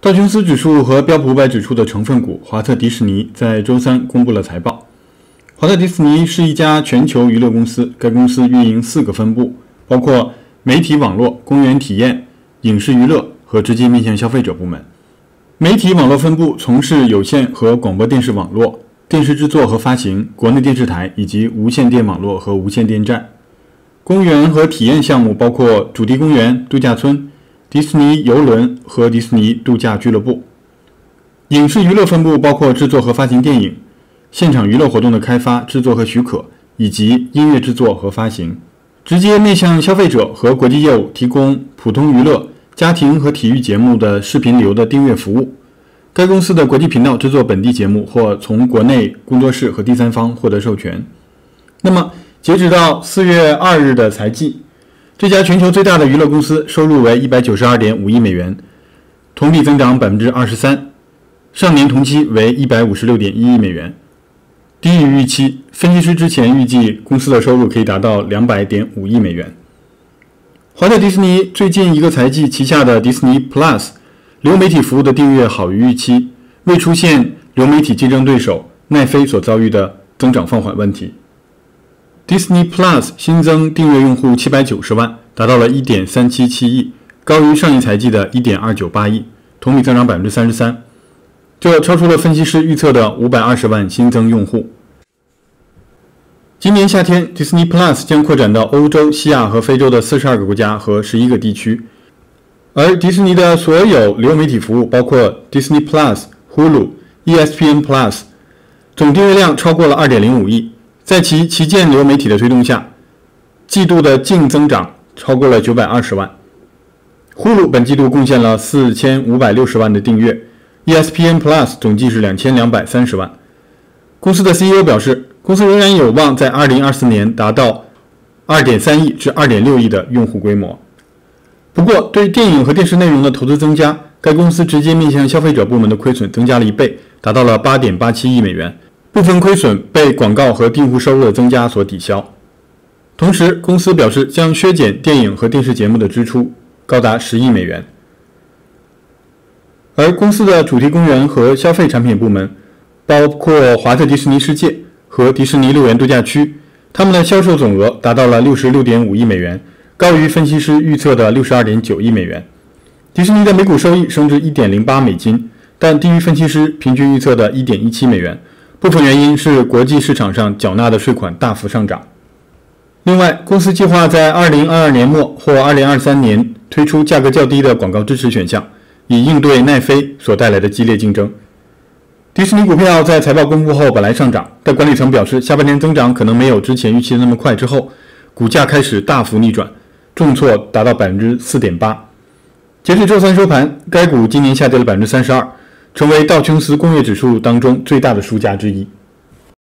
道琼斯指数和标普五百指数的成分股华特迪士尼在周三公布了财报。华特迪士尼是一家全球娱乐公司，该公司运营四个分部，包括媒体网络、公园体验、影视娱乐和直接面向消费者部门。媒体网络分部从事有线和广播电视网络、电视制作和发行、国内电视台以及无线电网络和无线电站。公园和体验项目包括主题公园、度假村。迪士尼游轮和迪士尼度假俱乐部，影视娱乐分部包括制作和发行电影、现场娱乐活动的开发、制作和许可，以及音乐制作和发行。直接面向消费者和国际业务提供普通娱乐、家庭和体育节目的视频流的订阅服务。该公司的国际频道制作本地节目或从国内工作室和第三方获得授权。那么，截止到四月二日的财季。这家全球最大的娱乐公司收入为一百九十二点五亿美元，同比增长百分之二十三，上年同期为一百五十六点一亿美元，低于预期。分析师之前预计公司的收入可以达到两百点五亿美元。华特迪士尼最近一个财季旗下的迪士尼 Plus 流媒体服务的订阅好于预期，未出现流媒体竞争对手奈飞所遭遇的增长放缓问题。Disney Plus 新增订阅用户七百九十万，达到了一点三七七亿，高于上一财季的一点二九八亿，同比增长百分之三十三，这超出了分析师预测的五百二十万新增用户。今年夏天，Disney Plus 将扩展到欧洲、西亚和非洲的四十二个国家和十一个地区，而迪士尼的所有流媒体服务，包括 Disney Plus、Hulu、ESPN Plus，总订阅量超过了二点零五亿。在其旗舰流媒体的推动下，季度的净增长超过了九百二十万。呼噜本季度贡献了四千五百六十万的订阅，ESPN Plus 总计是两千两百三十万。公司的 CEO 表示，公司仍然有望在二零二四年达到二点三亿至二点六亿的用户规模。不过，对电影和电视内容的投资增加，该公司直接面向消费者部门的亏损增加了一倍，达到了八点八七亿美元。部分亏损被广告和订户收入的增加所抵消。同时，公司表示将削减电影和电视节目的支出，高达十亿美元。而公司的主题公园和消费产品部门，包括华特迪士尼世界和迪士尼乐园度假区，他们的销售总额达到了六十六点五亿美元，高于分析师预测的六十二点九亿美元。迪士尼的每股收益升至一点零八美金，但低于分析师平均预测的一点一七美元。部分原因是国际市场上缴纳的税款大幅上涨。另外，公司计划在2022年末或2023年推出价格较低的广告支持选项，以应对奈飞所带来的激烈竞争。迪士尼股票在财报公布后本来上涨，但管理层表示下半年增长可能没有之前预期的那么快。之后，股价开始大幅逆转，重挫达到百分之四点八。截至周三收盘，该股今年下跌了百分之三十二。成为道琼斯工业指数当中最大的输家之一。